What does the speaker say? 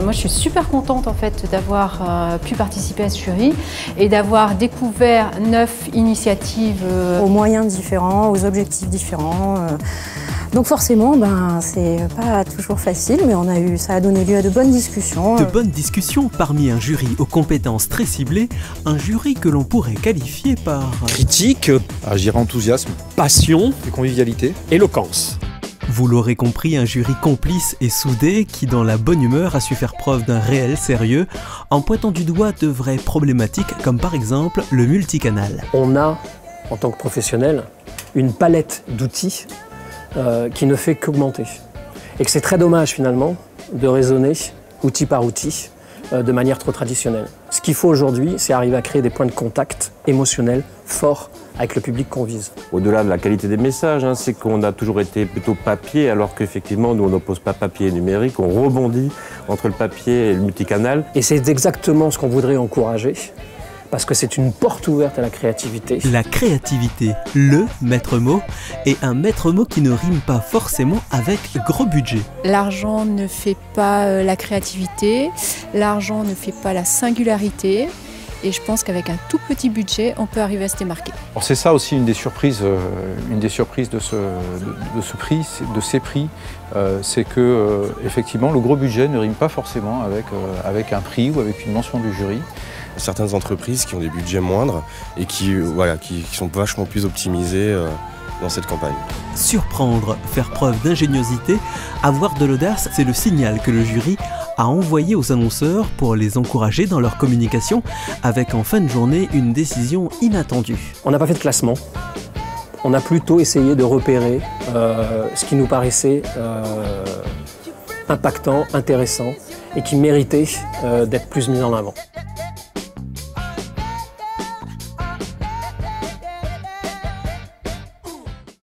Moi, je suis super contente en fait d'avoir euh, pu participer à ce jury et d'avoir découvert neuf initiatives euh, aux moyens différents, aux objectifs différents. Euh. Donc forcément, ben, c'est pas toujours facile, mais on a eu, ça a donné lieu à de bonnes discussions. De bonnes discussions parmi un jury aux compétences très ciblées, un jury que l'on pourrait qualifier par... Critique, agir enthousiasme, passion, convivialité, éloquence. Vous l'aurez compris, un jury complice et soudé qui, dans la bonne humeur, a su faire preuve d'un réel sérieux en pointant du doigt de vraies problématiques comme par exemple le multicanal. On a, en tant que professionnel, une palette d'outils euh, qui ne fait qu'augmenter. Et que c'est très dommage finalement de raisonner outil par outil euh, de manière trop traditionnelle. Ce qu'il faut aujourd'hui, c'est arriver à créer des points de contact émotionnels forts avec le public qu'on vise. Au-delà de la qualité des messages, hein, c'est qu'on a toujours été plutôt papier, alors qu'effectivement, nous, on n'oppose pas papier et numérique, on rebondit entre le papier et le multicanal. Et c'est exactement ce qu'on voudrait encourager parce que c'est une porte ouverte à la créativité. La créativité, le maître mot, et un maître mot qui ne rime pas forcément avec gros budget. L'argent ne fait pas euh, la créativité, l'argent ne fait pas la singularité. Et je pense qu'avec un tout petit budget, on peut arriver à se démarquer. C'est ça aussi une des surprises, euh, une des surprises de ce, de, ce prix, de ces prix, euh, c'est que effectivement le gros budget ne rime pas forcément avec, avec un prix ou avec une mention du jury certaines entreprises qui ont des budgets moindres et qui, euh, voilà, qui, sont vachement plus optimisées euh, dans cette campagne. Surprendre, faire preuve d'ingéniosité, avoir de l'audace, c'est le signal que le jury a envoyé aux annonceurs pour les encourager dans leur communication, avec en fin de journée une décision inattendue. On n'a pas fait de classement. On a plutôt essayé de repérer euh, ce qui nous paraissait impactant, intéressant et qui méritait d'être plus mis en avant.